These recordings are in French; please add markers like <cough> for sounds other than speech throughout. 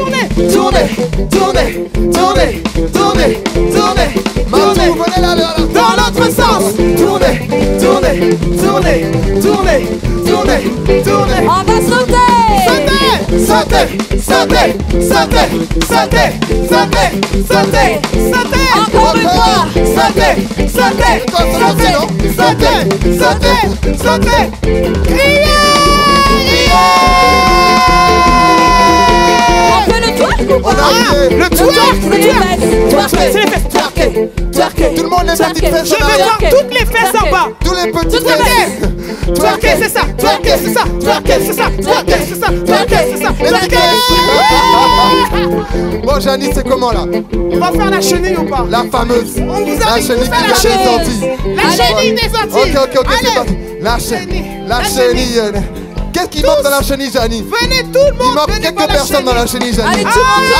tournez, tournez, tournez, tournez, tournez, tournez, tournez. Dans l'autre sens, tournez, tournez, tournez, tournez, tournez, tournez. On va sauter. Sautez, sautez, sautez, sautez, sautez, sautez, sautez. Encore une fois. Sautez, sautez, Toi, c'est sautez, lancé, Twerker, twerker. Tout le monde les petites fesses Je veux voir toutes les fesses en bas. Tous les les fesses. Twerker, c'est ça. Twerker, c'est ça. Twerker, c'est ça. Twerker, c'est ça. Twerker, c'est ça. <laughs> Bon, Janice, c'est comment là? On va faire la chenille ou pas? La fameuse. On vous a chenille qui la vient des chenille. Antilles. La chenille des Antilles. Ok, ok, ok, c'est parti. La chenille. La chenille. Qu'est-ce qui manque dans la chenille, Janice Venez tout le Il monde. manque venez quelques personnes dans la chenille. chenille, Allez, tout le monde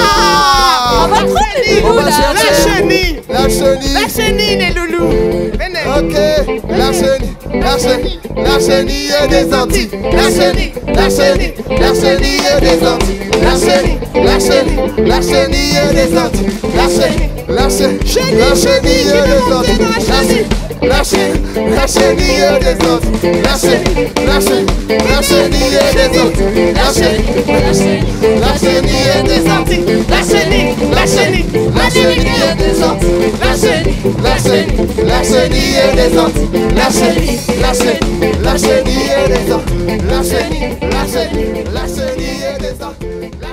Ah On va prendre les loulous. La chenille. La chenille. La chenille les loulous. Venez. Ok, la chenille, la chenille, la chenille des Antilles. La chenille, la chenille, la chenille des Antilles. La chenille, la chenille, la chenille des Antilles. La chenille, la chenille, la chenille des Antilles. La chenille, la chenille des Antilles. La chenille, la chenille, la chenille des Antilles. La chenille, la chenille, la chenille des Antilles. La chenille. La chenille. La chenille la chenille, la chenille des Antilles. La chenille, la chenille, la chenille des Antilles. La chenille, la chenille, la chenille des Antilles. La